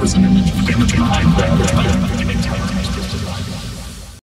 representing damaging time